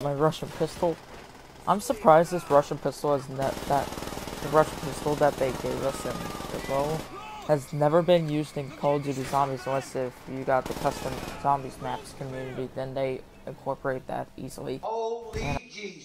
my Russian pistol. I'm surprised this Russian pistol has net that the Russian pistol that they gave us in the role has never been used in Call of Duty Zombies unless if you got the custom Zombies maps community, then they incorporate that easily. Holy Jesus.